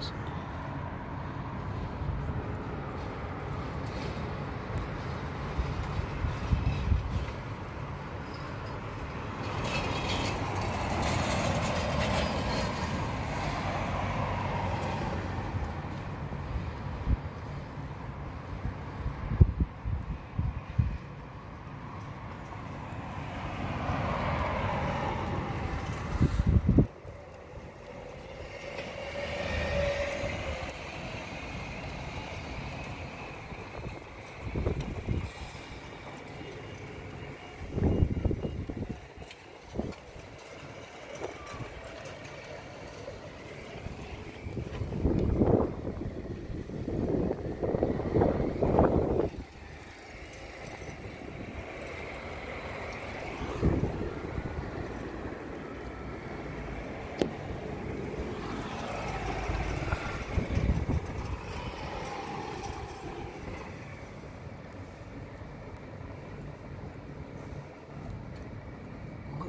Okay.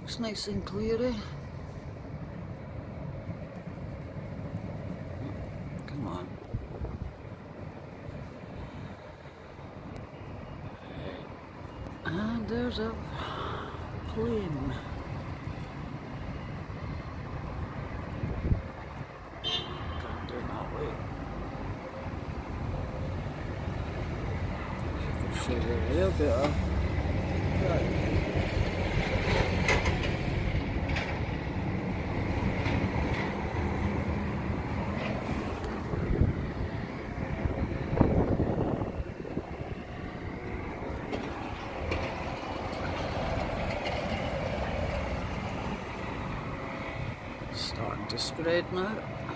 Looks nice and clear. Eh? Come on. And there's a plane. Going down that way. See the Starting to spread now.